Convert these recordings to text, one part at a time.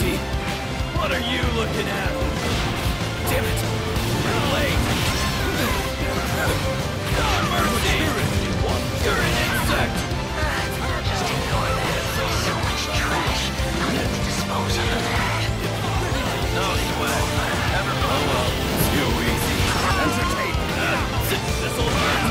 empty. What are you looking at? Damn it! We're late! God mercy! You're an insect! Just ignore. So much trash. No Too easy. This'll hurt.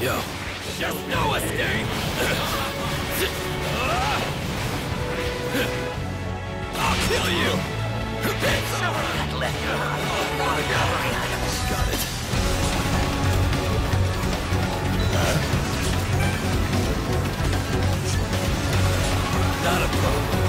Yo. There's no escape! I'll kill you! Got it. Not a problem.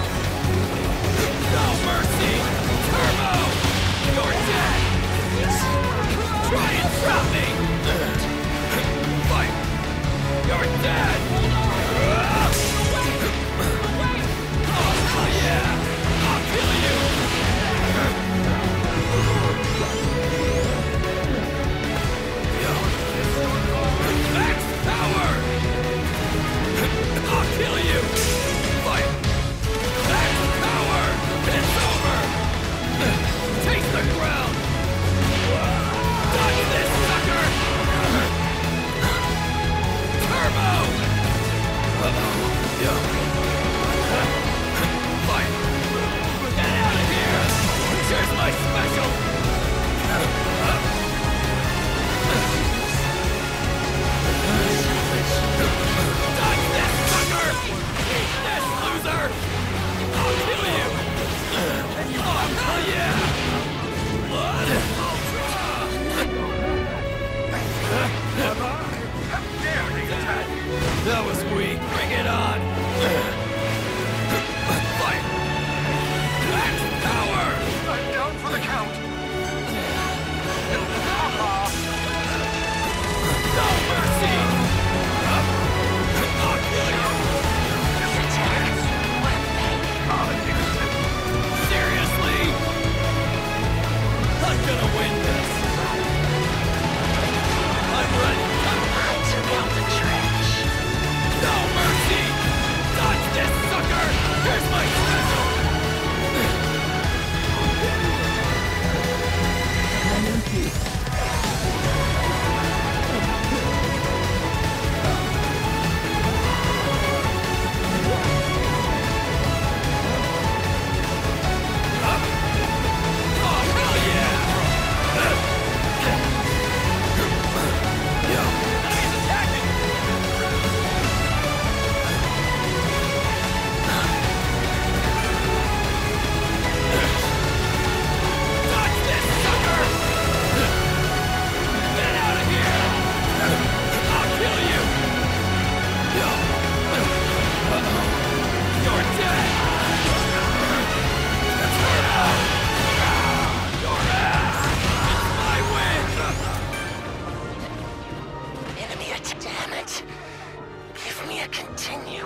Give me a continue.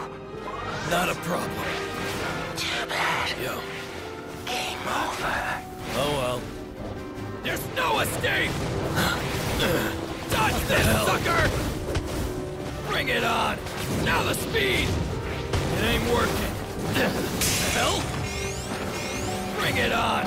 Not a problem. Too bad. Yo. Game over. Oh well. There's no escape! Dodge this, sucker! Bring it on! Now the speed! It ain't working. Hell? Bring it on!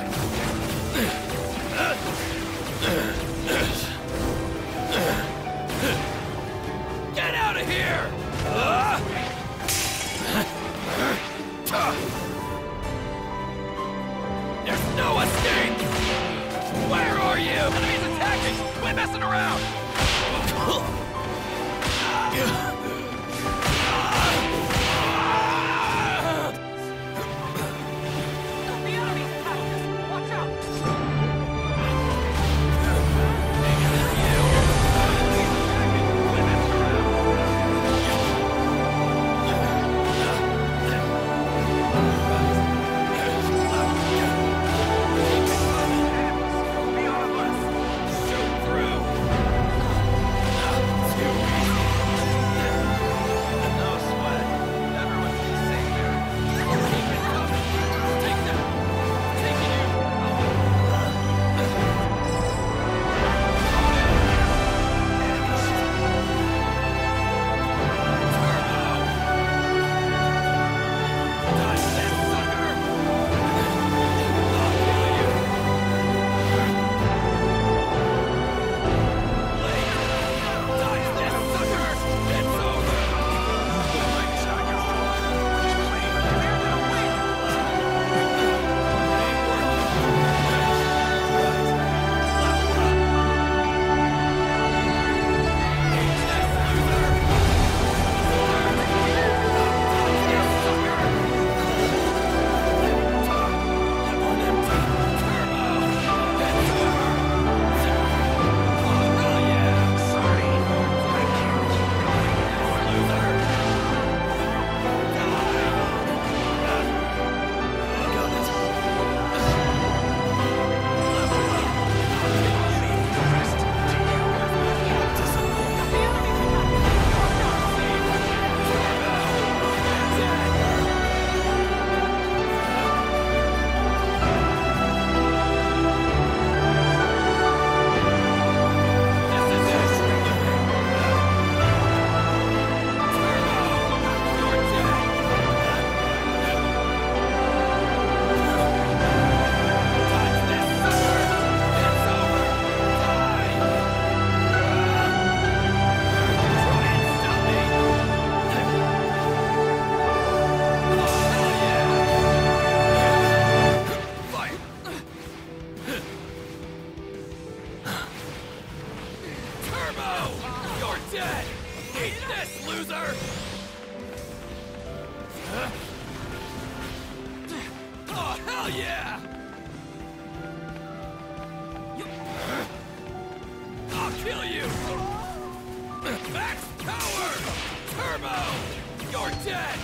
Dead!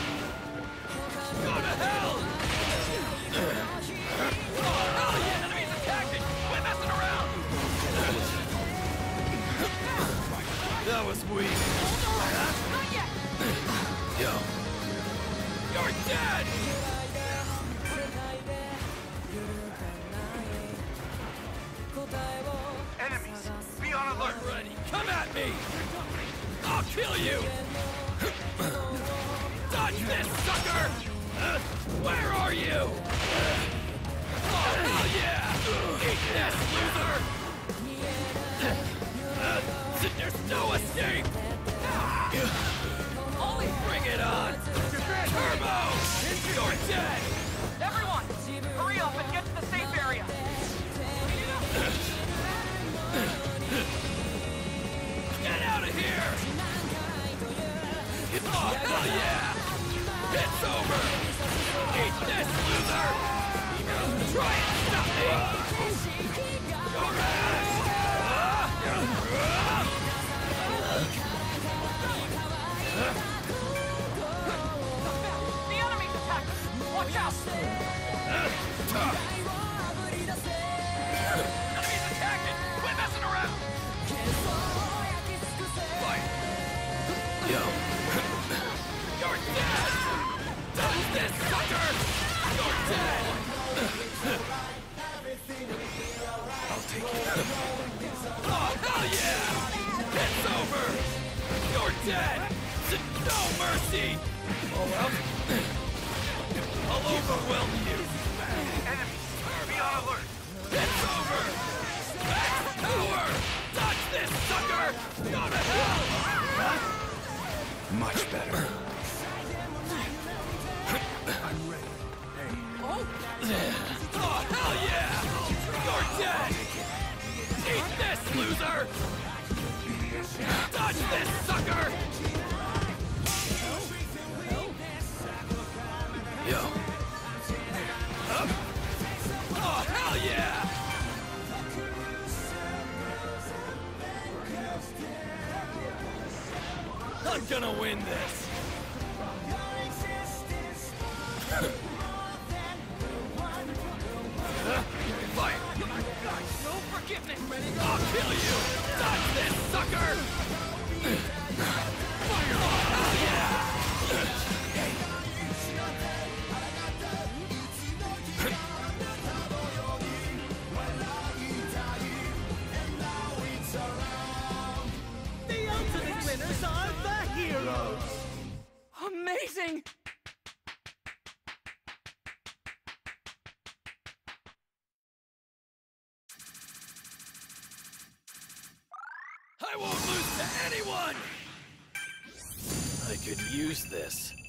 Go to hell! Oh, hell yeah! Enemies attacking! Quit messing around! That was weak. Not yet! Yo. You're dead! Enemies, be on alert. Ready. Come at me! I'll kill you! Where are you? Oh, hell yeah! Eat this, loser! There's no escape! Ah. Ollie! Bring it on! Turbo! You're dead! Everyone! Hurry up and get to the safe area! Get out of here! Oh, hell yeah! It's over! Eat this, loser! Try and stop me! It's over! You're dead! No mercy! Oh well. I'll overwhelm you! Enemies, be on alert. It's over! Max power! Dodge this, sucker! Go to hell! Much better. Oh, hell yeah! You're dead! Eat this, loser! This, sucker! Yo. Oh, hell yeah! I'm gonna win this! Amazing! I won't lose to anyone! I could use this.